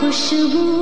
خوشبو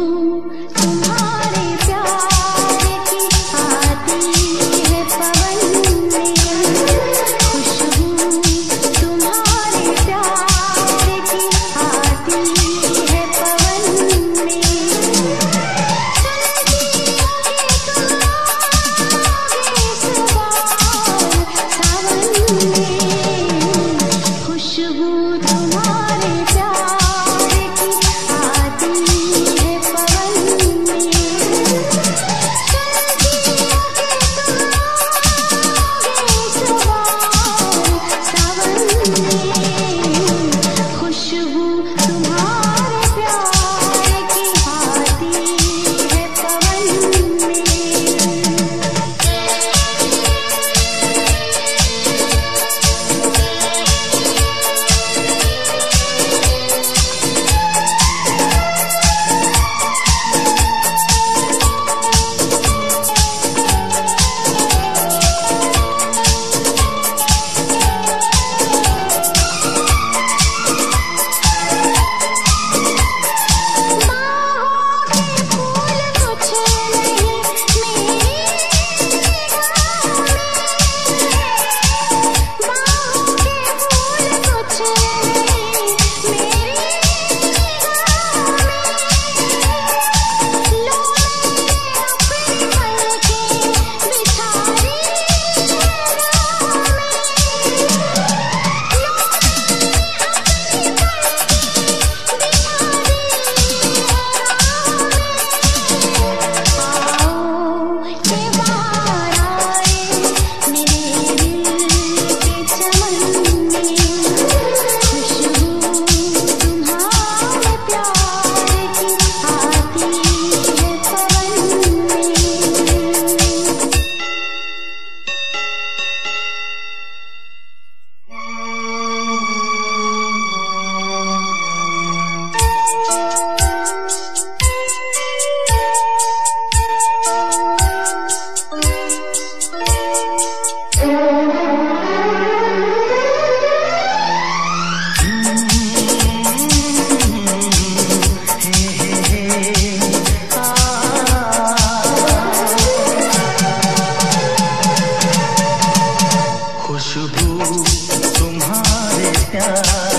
प्यार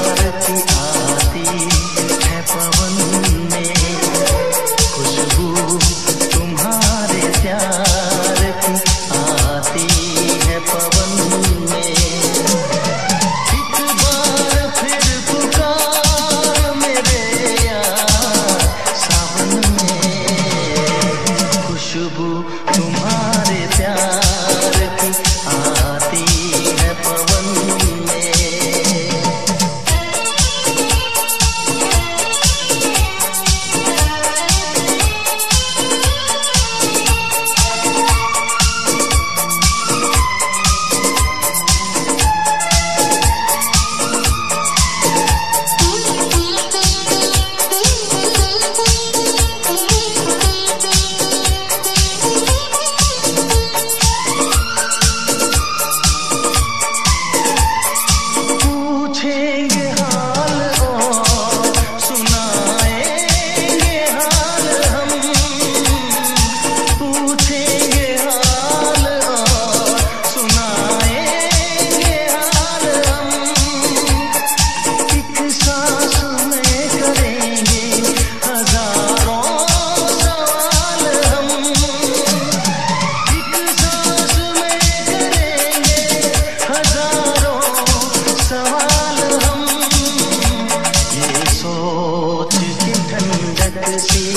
can see.